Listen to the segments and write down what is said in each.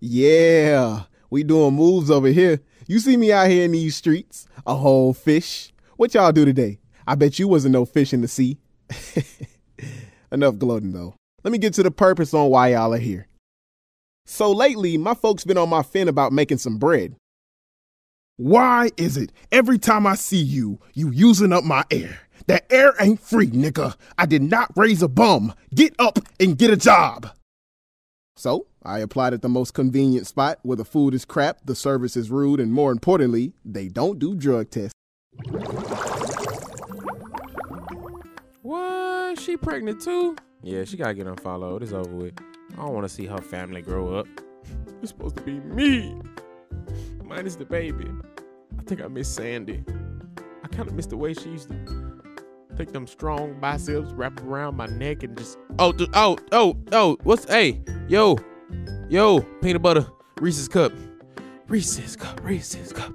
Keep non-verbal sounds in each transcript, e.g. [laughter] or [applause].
Yeah, we doing moves over here. You see me out here in these streets, a whole fish. What y'all do today? I bet you wasn't no fish in the sea. [laughs] Enough gloating though. Let me get to the purpose on why y'all are here. So lately, my folks been on my fin about making some bread. Why is it every time I see you, you using up my air? That air ain't free, nigga. I did not raise a bum. Get up and get a job. So, I applied at the most convenient spot where the food is crap, the service is rude, and more importantly, they don't do drug tests. What? She pregnant too? Yeah, she gotta get unfollowed. It's over with. I don't wanna see her family grow up. It's supposed to be me. Minus the baby. I think I miss Sandy. I kinda miss the way she used to take them strong biceps, wrap around my neck, and just oh, oh, oh, oh. What's hey, yo, yo, peanut butter, Reese's cup, Reese's cup, Reese's cup,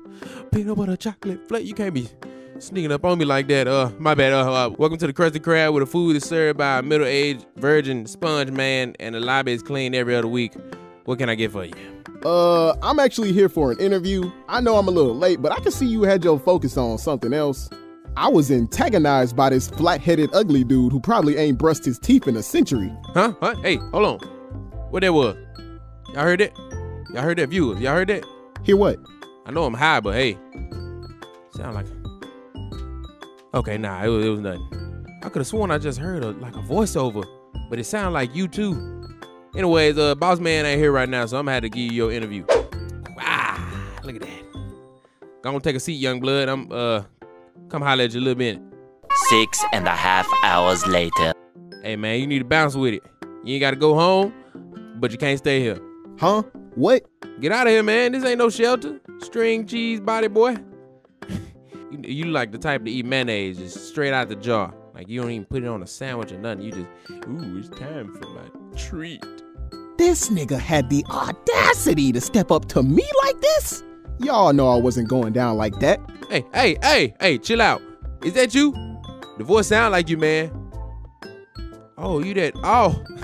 peanut butter chocolate flake. You can't be sneaking up on me like that. Uh, my bad. Uh, uh welcome to the Krusty Krab, where the food is served by a middle-aged virgin sponge man, and the lobby is clean every other week. What can I get for you? Uh, I'm actually here for an interview. I know I'm a little late, but I can see you had your focus on something else. I was antagonized by this flat-headed ugly dude who probably ain't brushed his teeth in a century. Huh? What? Hey, hold on. What that was? Y'all heard that? Y'all heard that, viewers? Y'all heard that? Hear what? I know I'm high, but hey, sound like. Okay, nah, it was, it was nothing. I could have sworn I just heard a, like a voiceover, but it sounded like you too. Anyways, uh, boss man ain't here right now, so I'm gonna have to give you your interview. Ah, look at that. Gonna take a seat, young blood. I'm uh Come holler at you a little bit. Six and a half hours later. Hey man, you need to bounce with it. You ain't gotta go home, but you can't stay here. Huh? What? Get out of here, man. This ain't no shelter. String cheese body boy. [laughs] you, you like the type to eat mayonnaise just straight out the jar. Like you don't even put it on a sandwich or nothing. You just, ooh, it's time for my treat. This nigga had the audacity to step up to me like this? Y'all know I wasn't going down like that. Hey, hey, hey, hey, chill out. Is that you? The voice sound like you, man. Oh, you that? Oh, [laughs]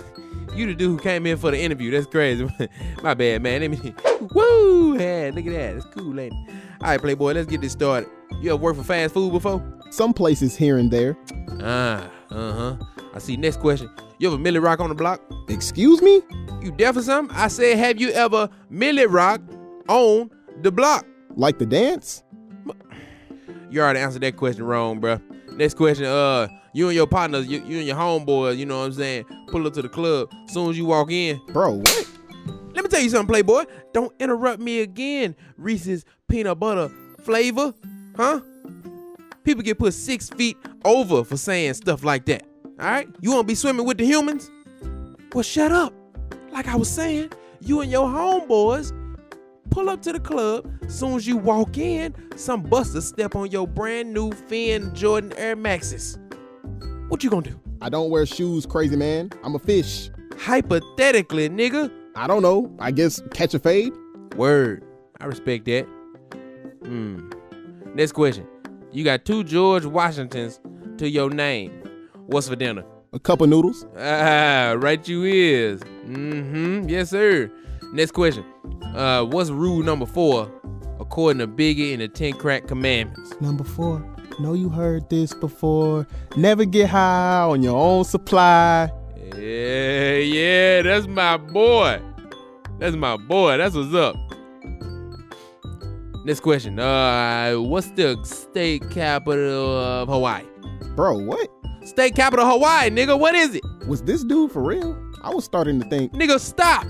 you the dude who came in for the interview. That's crazy. [laughs] My bad, man. Let me. Woo! [laughs] Yeah, look at that. That's cool, lady. All right, Playboy, let's get this started. You ever worked for fast food before? Some places here and there. Ah, uh huh. I see. Next question. You ever Millie Rock on the block? Excuse me? You deaf or something? I said, have you ever Millie Rock on the block. Like the dance? You already answered that question wrong, bro. Next question, uh, you and your partners, you, you and your homeboys, you know what I'm saying, pull up to the club. As soon as you walk in, bro, what? Let me tell you something, Playboy. Don't interrupt me again, Reese's peanut butter flavor, huh? People get put six feet over for saying stuff like that. All right, you want to be swimming with the humans? Well, shut up. Like I was saying, you and your homeboys pull up to the club. Soon as you walk in, some busters step on your brand new Finn Jordan Air Maxes. What you gonna do? I don't wear shoes, crazy man. I'm a fish. Hypothetically, nigga. I don't know. I guess catch a fade. Word. I respect that. Hmm. Next question. You got two George Washingtons to your name. What's for dinner? A cup of noodles. Ah, right you is. Mm-hmm. Yes, sir. Next question. Uh, what's rule number four according to Biggie and the Ten Crack Commandments? Number four. Know you heard this before. Never get high on your own supply. Yeah, yeah, that's my boy. That's my boy. That's what's up. Next question. Uh, what's the state capital of Hawaii? Bro, what? State capital of Hawaii, nigga. What is it? Was this dude for real? I was starting to think. Nigga, stop.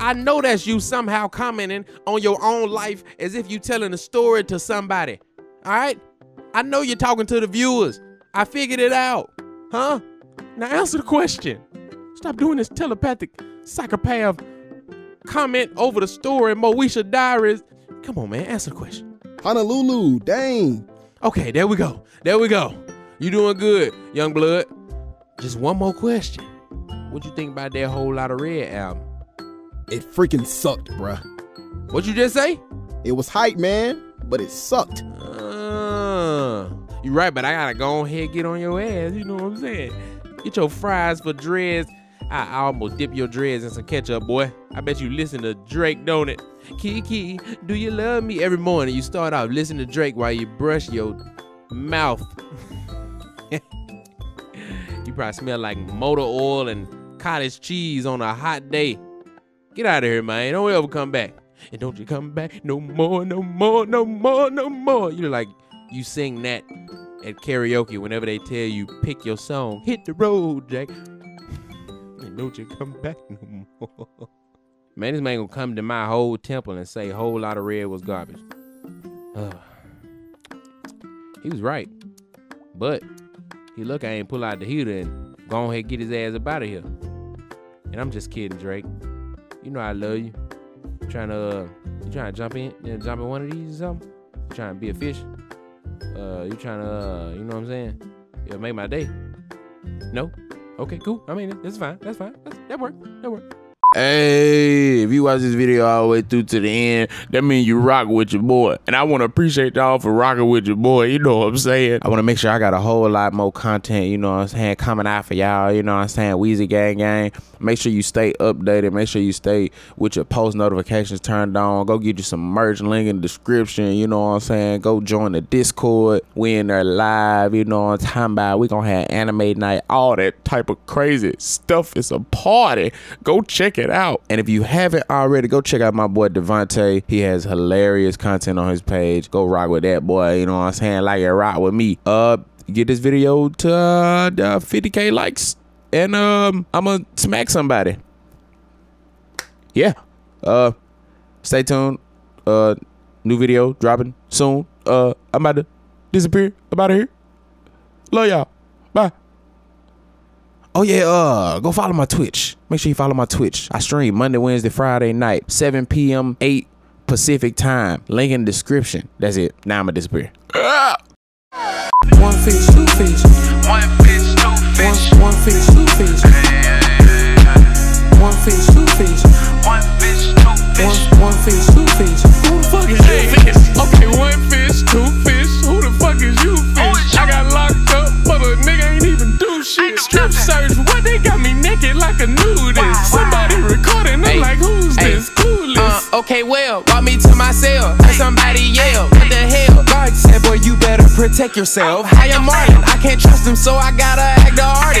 I know that's you somehow commenting on your own life as if you're telling a story to somebody. All right? I know you're talking to the viewers. I figured it out. Huh? Now answer the question. Stop doing this telepathic psychopath comment over the story Moesha Diaries. Come on, man. Answer the question. Honolulu, dang. Okay, there we go. There we go. You doing good, young blood. Just one more question. What you think about that Whole Lotta Red album? It freaking sucked, bruh. What you just say? It was hype, man, but it sucked. Uh, you right, but I gotta go ahead get on your ass. You know what I'm saying? Get your fries for dreads I, I almost dip your dreads in some ketchup, boy. I bet you listen to Drake, don't it? Kiki, do you love me? Every morning you start off listening to Drake while you brush your mouth. [laughs] you probably smell like motor oil and cottage cheese on a hot day. Get out of here, man. Don't ever come back. And don't you come back no more, no more, no more, no more. You're like you sing that at karaoke whenever they tell you pick your song. Hit the road, Jack. And don't you come back no more. Man, this man gonna come to my whole temple and say Whole Lotta Red was garbage. He was right. But he look I ain't pull out the heater and go ahead and get his ass up out of here. And I'm just kidding, Drake. You know I love you. You trying to uh, you trying to jump in, you know, jump in one of these or something? You trying to be a fish? Uh, you trying to, uh, you know what I'm saying? It'll make my day. No? Okay, cool. I mean, that's fine. That's fine. That's, that worked. That work. Hey, if you watch this video all the way through to the end, that means you rock with your boy. And I want to appreciate y'all for rocking with your boy. You know what I'm saying? I want to make sure I got a whole lot more content, you know what I'm saying, coming out for y'all. You know what I'm saying? Weezy Gang Gang. Make sure you stay updated. Make sure you stay with your post notifications turned on. Go get you some merch link in the description. You know what I'm saying? Go join the Discord. We in there live. You know what I'm talking about? We gonna have anime night, all that type of crazy stuff. It's a party. Go check it out. And if you haven't already, go check out my boy Devonte. He has hilarious content on his page. Go rock with that boy. You know what I'm saying? Like it rock with me. Uh, get this video to uh, 50k likes and um I'm gonna smack somebody. Yeah. Uh stay tuned. Uh new video dropping soon. Uh I'm about to disappear. I'm out of here. Love y'all. Bye. Oh yeah, uh go follow my Twitch. Make sure you follow my Twitch. I stream Monday, Wednesday, Friday night, 7 p.m., 8 Pacific time. Link in the description. That's it. Now I'm gonna disappear. One fish, two fish. One fish, two fish. One, one fish, two fish. Do shit. Strip search, what they got me naked like a nudist? Somebody recording, I'm like, who's this? Coolest. Uh, okay, well, brought me to my cell. And somebody yell, what the hell? God said, boy, you better protect yourself. I am Marlin, I can't trust him, so I gotta act the artist.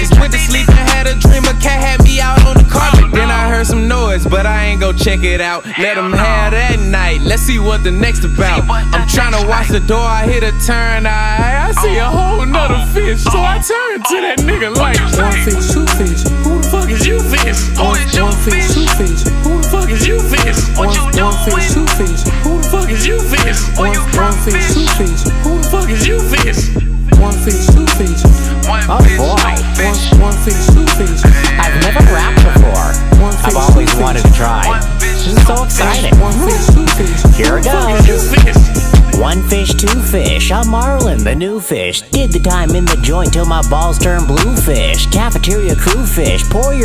Check it out. Let him have that night, let's see what the next about. I'm trying to watch the door, I hit a turn, I, I see a whole nother fish. So I turn to that nigga like, One fish, two fish. Fish. I'm Marlin, the new fish. Did the time in the joint till my balls turn blue fish. Cafeteria crew fish. Pour your